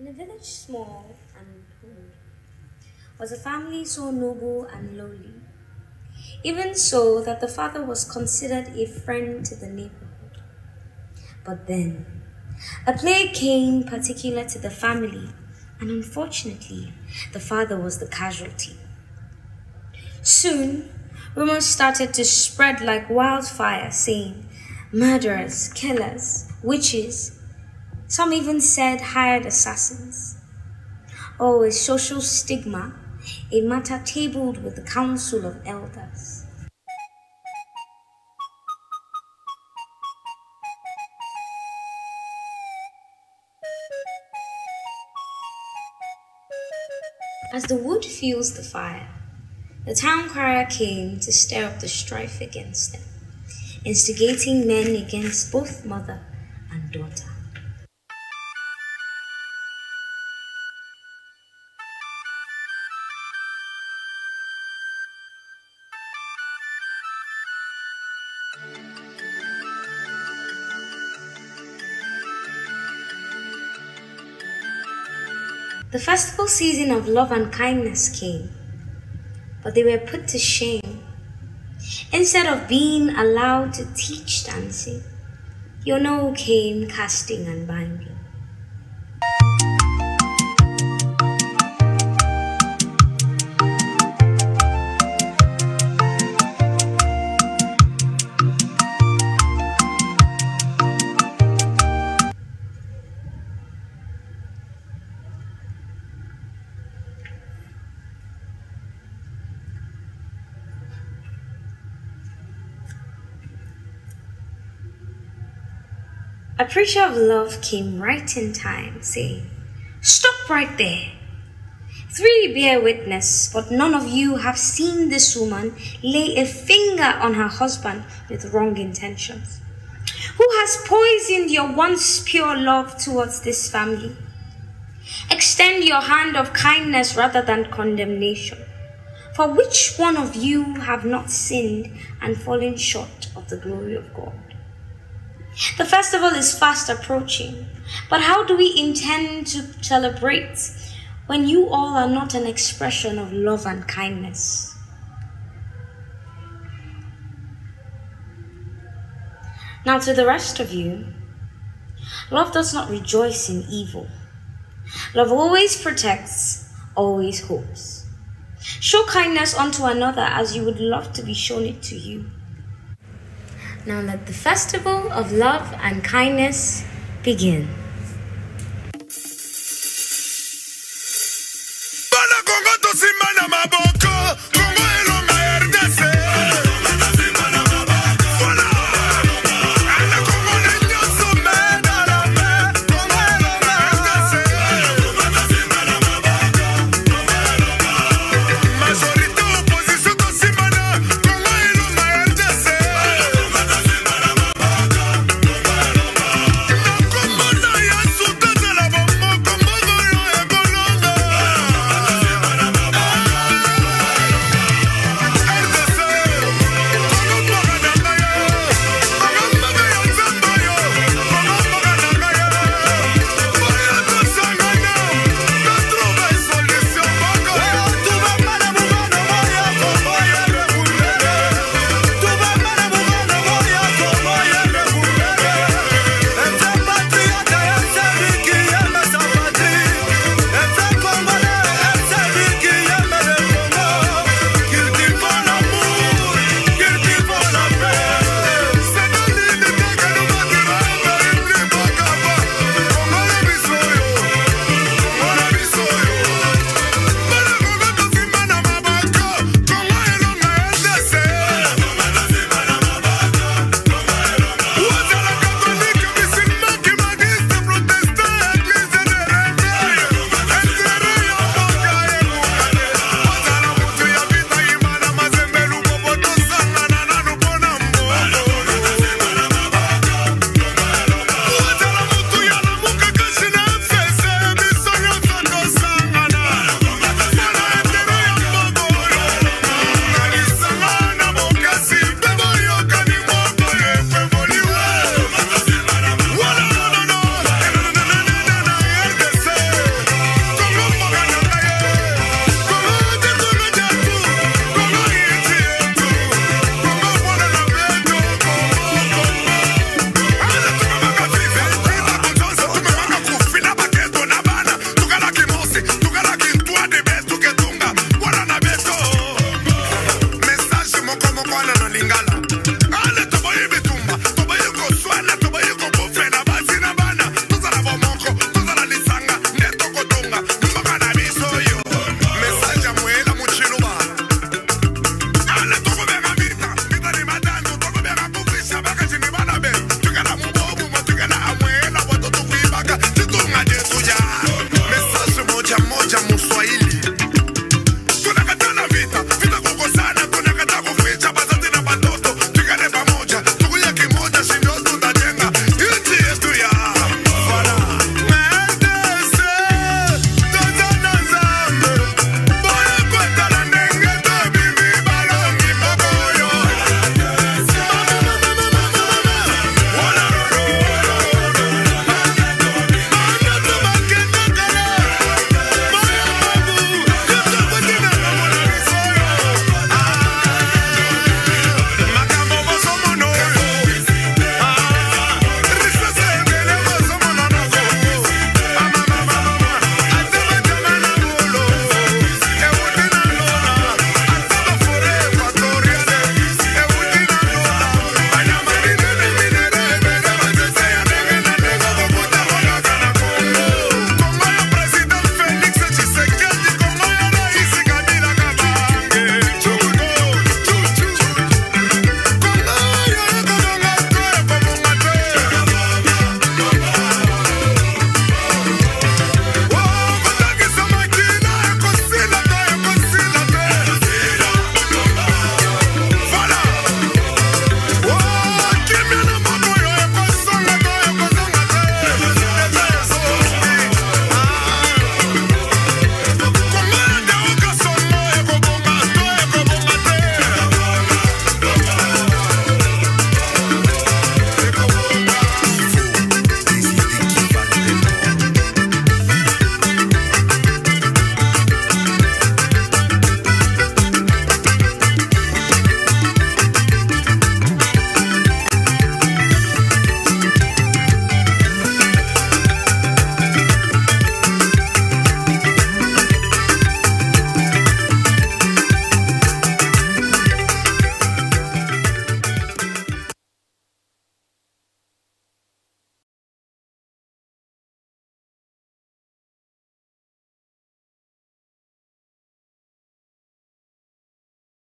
In a village small and old was a family so noble and lowly, even so that the father was considered a friend to the neighborhood. But then, a plague came particular to the family, and unfortunately, the father was the casualty. Soon, rumors started to spread like wildfire, saying murderers, killers, witches, some even said hired assassins. Oh, a social stigma, a matter tabled with the council of elders. As the wood fuels the fire, the town crier came to stir up the strife against them, instigating men against both mother and daughter. The festival season of love and kindness came, but they were put to shame. Instead of being allowed to teach dancing, Yono came casting and binding. A preacher of love came right in time, saying, Stop right there. Three bear witness, but none of you have seen this woman lay a finger on her husband with wrong intentions. Who has poisoned your once pure love towards this family? Extend your hand of kindness rather than condemnation. For which one of you have not sinned and fallen short of the glory of God? The festival is fast approaching, but how do we intend to celebrate when you all are not an expression of love and kindness? Now, to the rest of you, love does not rejoice in evil. Love always protects, always hopes. Show kindness unto another as you would love to be shown it to you. Now let the festival of love and kindness begin.